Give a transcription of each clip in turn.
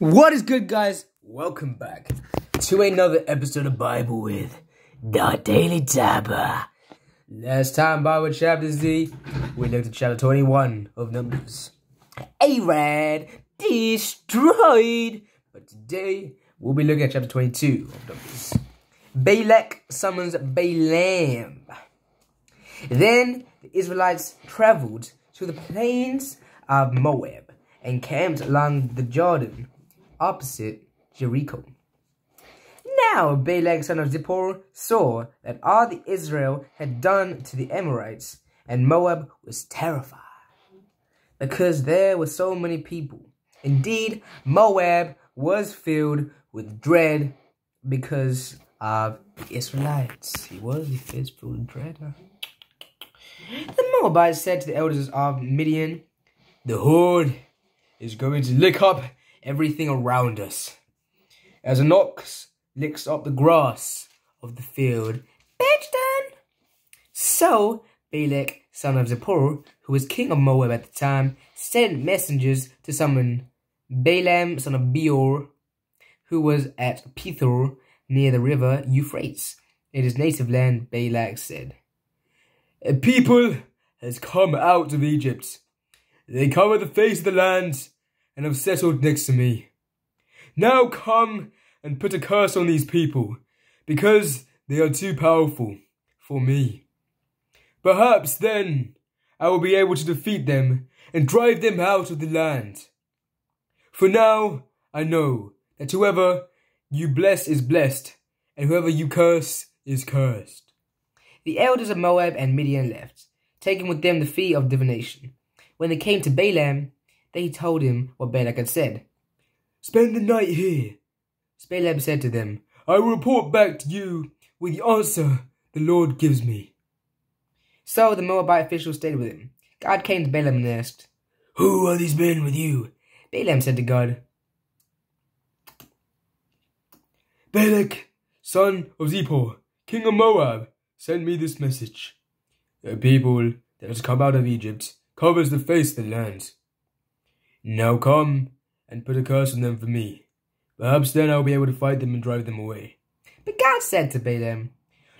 What is good, guys? Welcome back to another episode of Bible with the Daily Dabber. Last time, Bible chapter Z, we looked at chapter 21 of Numbers. Arad destroyed. But today, we'll be looking at chapter 22 of Numbers. Balak summons Balaam. Then the Israelites traveled to the plains of Moab and camped along the Jordan opposite Jericho. Now Balak son of Zippor saw that all the Israel had done to the Amorites, and Moab was terrified, because there were so many people. Indeed, Moab was filled with dread because of the Israelites. He was filled with dread. The Moabites said to the elders of Midian, The horde is going to lick up everything around us. As an ox licks up the grass of the field. Bedtime! So, Balak, son of Zippor, who was king of Moab at the time, sent messengers to summon Balaam, son of Beor, who was at Pethor, near the river Euphrates. In his native land, Balak said, A people has come out of Egypt. They cover the face of the land and have settled next to me. Now come and put a curse on these people, because they are too powerful for me. Perhaps then I will be able to defeat them and drive them out of the land. For now I know that whoever you bless is blessed, and whoever you curse is cursed. The elders of Moab and Midian left, taking with them the fee of divination. When they came to Balaam, they told him what Balak had said. Spend the night here. Balaam said to them, I will report back to you with the answer the Lord gives me. So the Moabite officials stayed with him. God came to Balaam and asked, Who are these men with you? Balaam said to God, Balak, son of Zippor, king of Moab, sent me this message. The people that has come out of Egypt covers the face of the land. Now come and put a curse on them for me. Perhaps then I'll be able to fight them and drive them away. But God said to Balaam,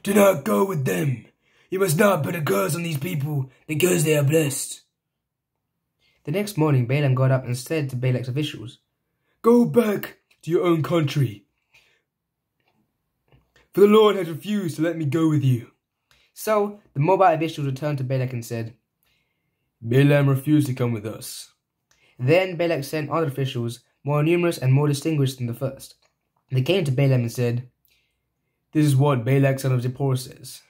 Do not go with them. You must not put a curse on these people because they are blessed. The next morning, Balaam got up and said to Balak's officials, Go back to your own country, for the Lord has refused to let me go with you. So the Moabite officials returned to Balak and said, Balaam refused to come with us. Then Balak sent other officials, more numerous and more distinguished than the first. They came to Balaam and said, This is what Balak son of Zippor says.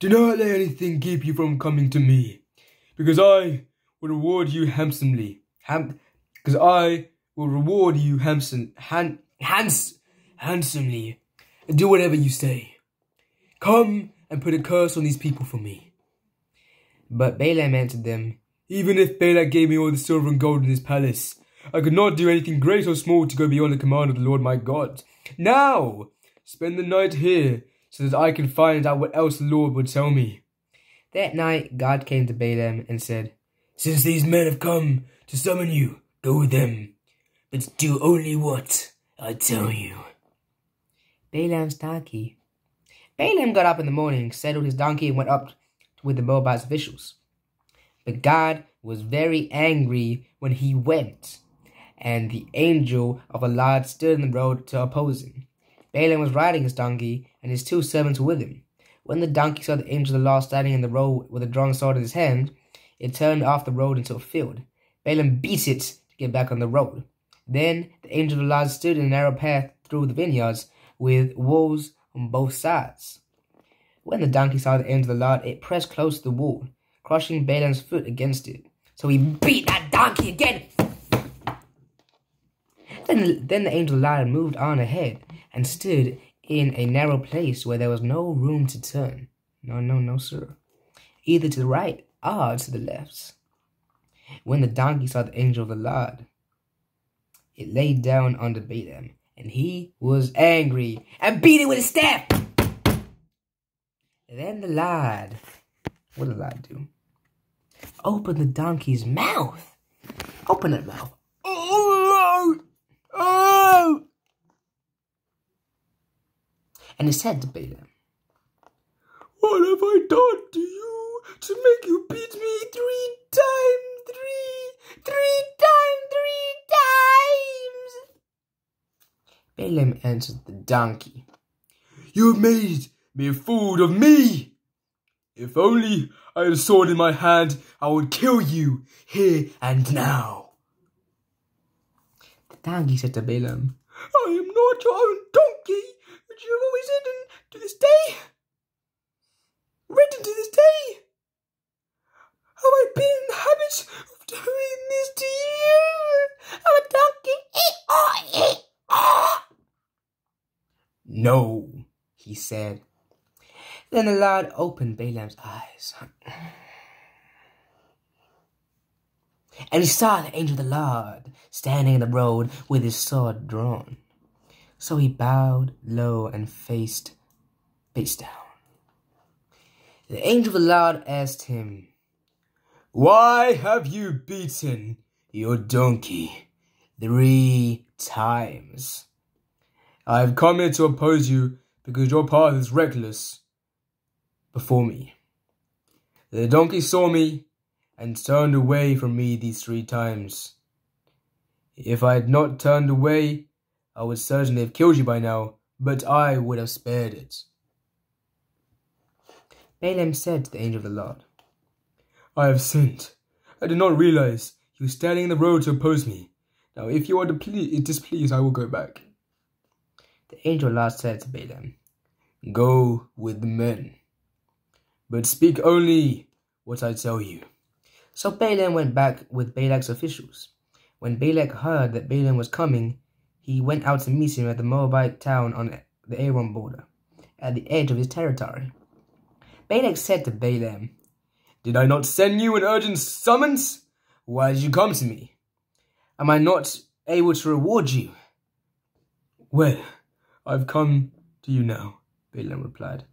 Do not let anything keep you from coming to me, because I will reward you handsomely. Ham because I will reward you handsome, han, hands, handsomely, and do whatever you say. Come and put a curse on these people for me. But Balaam answered them, even if Balak gave me all the silver and gold in his palace, I could not do anything great or small to go beyond the command of the Lord my God. Now, spend the night here, so that I can find out what else the Lord would tell me. That night, God came to Balaam and said, Since these men have come to summon you, go with them, but do only what I tell you. Balaam's donkey. Balaam got up in the morning, saddled his donkey, and went up with the Moabite officials. But God was very angry when he went, and the angel of Allah stood in the road to oppose him. Balaam was riding his donkey, and his two servants were with him. When the donkey saw the angel of Allah standing in the road with a drawn sword in his hand, it turned off the road into a field. Balaam beat it to get back on the road. Then the angel of Allah stood in a narrow path through the vineyards with walls on both sides. When the donkey saw the angel of Allah, it pressed close to the wall crushing Balaam's foot against it. So he beat that donkey again. Then, then the angel lion moved on ahead and stood in a narrow place where there was no room to turn. No, no, no, sir. Either to the right or to the left. When the donkey saw the angel of the Lord, it lay down under Balaam, and he was angry and beat it with a staff. Then the Lord, what did the do? Open the donkey's mouth. Open it, mouth. Oh, oh. And he said to Balaam, What have I done to you to make you beat me three times, three, three times, three times? Balaam answered the donkey, You have made me a fool of me. If only I had a sword in my hand, I would kill you here and now. The donkey said to Balaam, I am not your own donkey, which you have always ridden to this day. Ridden to this day. Have I been in the habit of doing this to you? I'm a donkey. Ah, ah. No, he said. Then the Lord opened Balaam's eyes. And he saw the angel of the Lord standing in the road with his sword drawn. So he bowed low and faced face down. The angel of the Lord asked him, Why have you beaten your donkey three times? I have come here to oppose you because your path is reckless before me. The donkey saw me and turned away from me these three times. If I had not turned away, I would certainly have killed you by now, but I would have spared it. Balaam said to the angel of the Lord, I have sinned. I did not realize you were standing in the road to oppose me. Now, if you are displeased, I will go back. The angel of the Lord said to Balaam, Go with the men but speak only what I tell you. So Balaam went back with Balak's officials. When Balak heard that Balaam was coming, he went out to meet him at the Moabite town on the Arnon border, at the edge of his territory. Balak said to Balaam, Did I not send you an urgent summons? Why did you come to me? Am I not able to reward you? Well, I've come to you now, Balaam replied.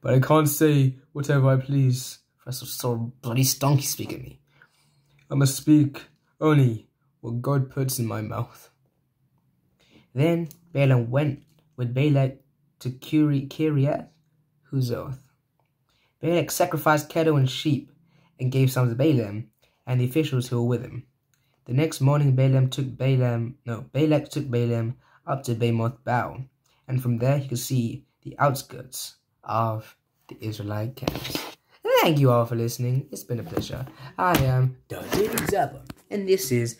But I can't say whatever I please, for so bloody stonky speak at me. I must speak only what God puts in my mouth. Then Balaam went with Balak to Kiriath Huzoth. Balak sacrificed cattle and sheep and gave some to Balaam and the officials who were with him. The next morning Balaam took Balaam no Balak took Balaam up to Bamoth Baal, and from there he could see the outskirts of the Israelite camps. Thank you all for listening. It's been a pleasure. I am David Zappa, and this is